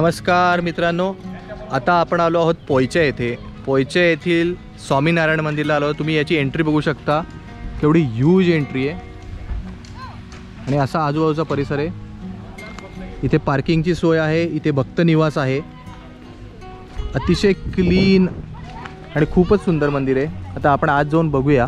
नमस्कार मित्रांनो. आता आपण आलो आहोत पोयच्या येथे. पोयच्या येथील स्वामीनारायण मंदिरला आलो तुम्ही याची एंट्री बघू शकता. केवढी ह्यूज एंट्री आहे. आणि असा आजूबाजूचा परिसर आहे. इथे पार्किंगची सोय आहे. इथे भक्त निवास आहे. अतिशय क्लीन आणि खूपच सुंदर मंदिर आहे. आता आपण आज जाऊन बघूया.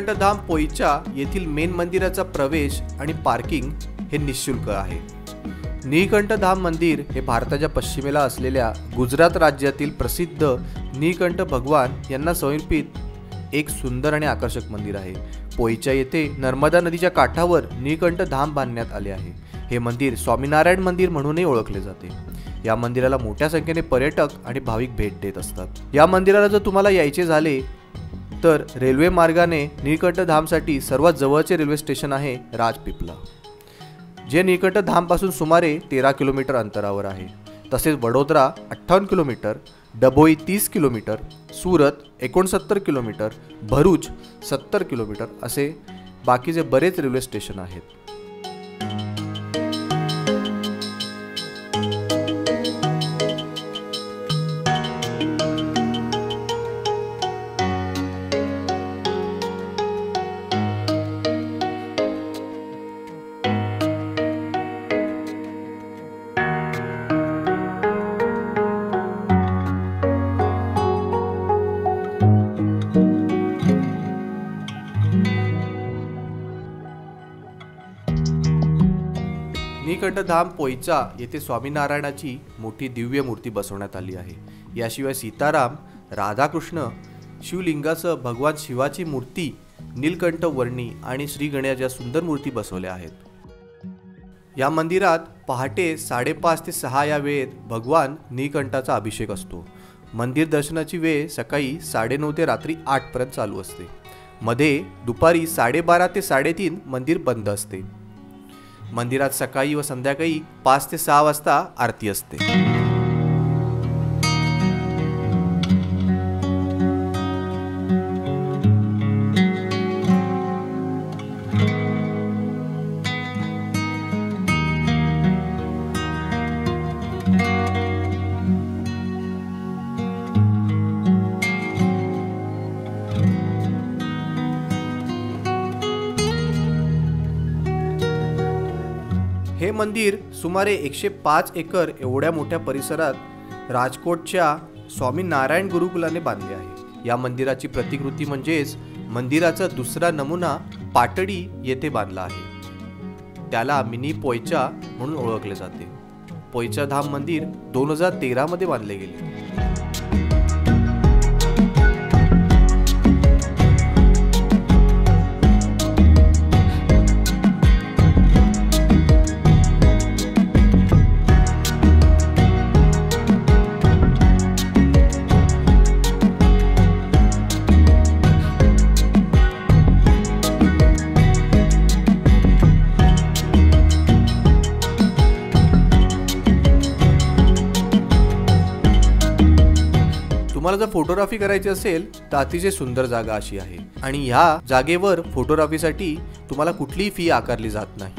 निळकंठधाम पोईच्या येथील मेन मंदिराचा प्रवेश आणि पार्किंग हे निशुल्क आहे. निळकंठधाम मंदिर हे भारताच्या पश्चिमेला असलेल्या गुजरात राज्यातील प्रसिद्ध निळकंठ भगवान यांना समर्पित एक सुंदर आणि आकर्षक मंदिर आहे. पोईच्या येथे नर्मदा नदीच्या काठावर निळकंठ धाम बांधण्यात आले आहे. हे मंदिर स्वामीनारायण मंदिर म्हणूनही ओळखले जाते. या मंदिराला मोठ्या संख्येने पर्यटक आणि भाविक भेट देत असतात. या मंदिराला जर तुम्हाला यायचे झाले तर रेल्वे मार्गाने निकटधामसाठी सर्वात जवळचे रेल्वे स्टेशन आहे राजपिपला जे निकटधामपासून सुमारे तेरा किलोमीटर अंतरावर आहे. तसेच वडोदरा अठ्ठावन्न किलोमीटर डबोई तीस किलोमीटर सुरत एकोणसत्तर किलोमीटर भरूच सत्तर किलोमीटर असे बाकीचे बरेच रेल्वे स्टेशन आहेत. निळकंठधाम पोयचा येथे स्वामीनारायणाची मोठी दिव्य मूर्ती बसवण्यात आली आहे. याशिवाय सीताराम राधाकृष्ण शिवलिंगासह भगवान शिवाची मूर्ती नीलकंठ वर्णी आणि श्री सुंदर मूर्ती बसवल्या आहेत. या मंदिरात पहाटे साडेपाच ते सहा या वेळेत भगवान नीलकंठाचा अभिषेक असतो. मंदिर दर्शनाची वेळ सकाळी साडेनऊ ते रात्री आठपर्यंत चालू असते. मध्ये दुपारी साडेबारा ते साडेतीन मंदिर बंद असते. मंदिरात सकाळी व संध्याकाळी पाच ते सहा वाजता आरती असते. मंदिर सुमारे एकशे पाच एकर एवढ्या मोठ्या परिसरात राजकोटच्या स्वामी नारायण गुरुकुलाने बांधले आहे. या मंदिराची प्रतिकृती म्हणजेच मंदिराचा दुसरा नमुना पाटडी येथे बांधला आहे. त्याला मिनी पोयचा म्हणून ओळखले जाते. पोयचा धाम मंदिर दोन हजार तेरामध्ये बांधले गेले. तुम्हाला जर फोटोग्राफी करायची असेल तर अतिशय सुंदर जागा अशी आहे. आणि ह्या जागेवर फोटोग्राफीसाठी तुम्हाला कुठलीही फी आकारली जात नाही.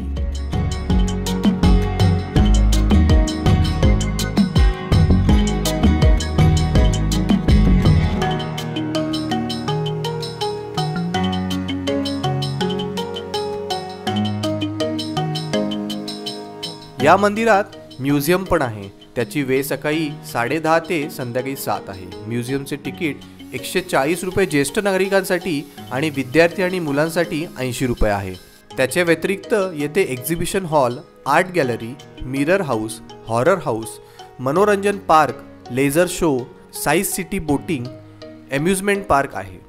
या मंदिरात म्युझियम पण आहे. त्याची वेळ सकाळी साडेदहा ते संध्याकाळी सात आहे. म्युझियमचे तिकीट एकशे चाळीस रुपये ज्येष्ठ नागरिकांसाठी आणि विद्यार्थी आणि मुलांसाठी ऐंशी रुपये आहे. त्याच्या व्यतिरिक्त येथे exhibition hall art gallery mirror house horror house मनोरंजन पार्क लेझर शो साईज सिटी बोटिंग अम्युजमेंट पार्क आहे.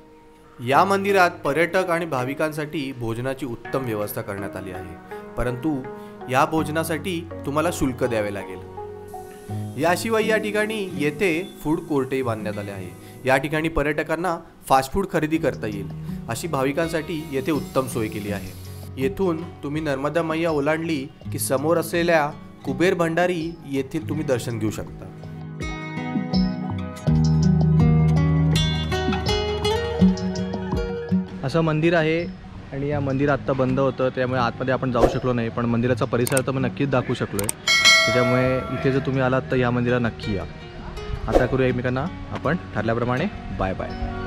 या मंदिरात पर्यटक आणि भाविकांसाठी भोजनाची उत्तम व्यवस्था करण्यात आली आहे. परंतु या भोजनासाठी तुम्हाला शुल्क द्यावे लागेल. याशिवाय या ठिकाणी येथे फूड कोर्टही बांधण्यात आले आहे. या ठिकाणी पर्यटकांना फास्ट फूड खरेदी करता येईल अशी भाविकांसाठी येथे उत्तम सोय केली आहे. येथून तुम्ही नर्मदा मैया ओलांडली की समोर असलेल्या कुबेर भंडारी येथील तुम्ही दर्शन घेऊ शकता. असं मंदिर आहे आणि या मंदिर आत्ता बंद होतं त्यामुळे आतमध्ये आपण जाऊ शकलो नाही पण मंदिराचा परिसर तर मी नक्कीच दाखवू शकलो आहे त्याच्यामुळे इथे जर तुम्ही आलात तर या मंदिरात नक्की या. आता करू एकमेकांना. आपण ठरल्याप्रमाणे बाय बाय